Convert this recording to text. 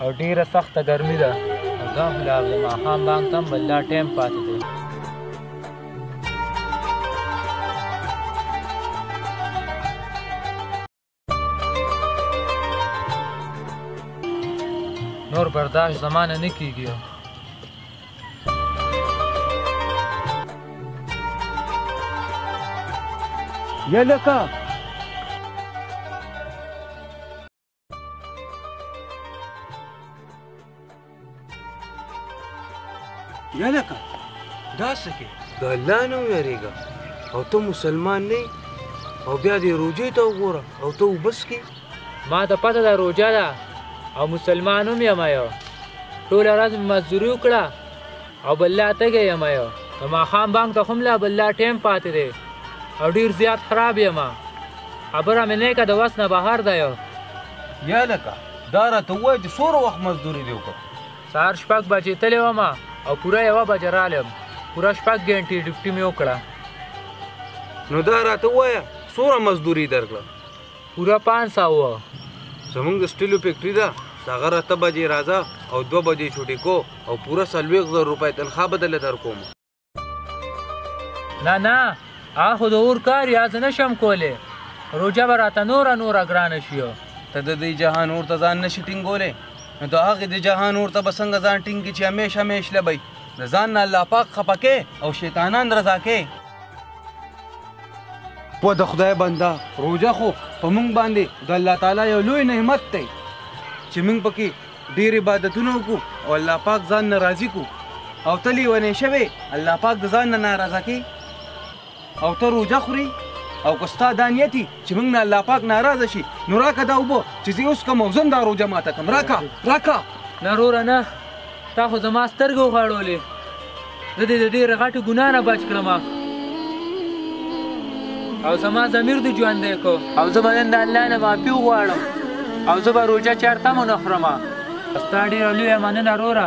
او ډیره سخته ګرمي ده او دا خو لا د ماښام بانک ته هم بل دا ټایم پاتې دی نور برداشت زمانه نه کیږي یلکه یا لکه دا څه کې د الله نه ویریږه او ته مسلمان نه او بیا دې روجې ته وګوره او ته وبس کې ما ته پته ده روجه ده او مسلمان هم یم یو ټوله ورځ مې مزدوري وکړه او بل لا تږی یم یو د ماښام بانګ ته خو هم لا بل لا ټیم پاتې دی او ډیر زیات خراب یم خبره مې نه که د وس نه بهر ده یو یا لکه دا راته ووایه چې څوره وخت مزدوري دې وکړه سهار شپږ بجې تللی وم او پوره یوه بجه رالم پوره شپږ ګنټې ډیوټي مې وکړه نو دا راته ووایه څوره مزدوري درکړه پوره پانځ سوه. زموږ د سټیلو فیکټري ده، سهغر اته بجې راځه او دوه بجې چوټې کو او پوره څلوېښت زره روپۍ تنخوا به درله درکوم. نه نه هغه خو د اور کار یا زه نشم کولی روژه به راته نوره نوره ګرانه شي. ته د دې جهان اور ته ځان نشې ټینګولی نو د هغې د جهان اور ته به څنګه ځان ټینګ کړې چې همیش همیش له به یې د ځان نه الله پاک خپه کې او شیطانان رضا کې. و د خدای بنده روزه خو په مونږ باندې د الله تعالی یو لوی نعمت دی چې مونږ پکې ډېر عبادتونه وکړو او الله پاک ځان نه راضي کو او ته لیونی شوې الله پاک د ځان نه ناراضه کې او ته روزه خوري او که ستا دا نیت چې موږ نه الله پاک ناراضه شي نو راکه دا اوبه چې زه اوس کوم زم دا روجه ماته کوم راکه راکه نه روره نه تا خو زما سترګې وغړولې زه دې د ډېرې غټې ګناه نه بچ کړم او زما ضمیر دې ژوندی کو او زه به نن د الله نه معافي وغواړم او زه به روژه چېرته هم ونه خورم ستا ډېره لویه مننه روره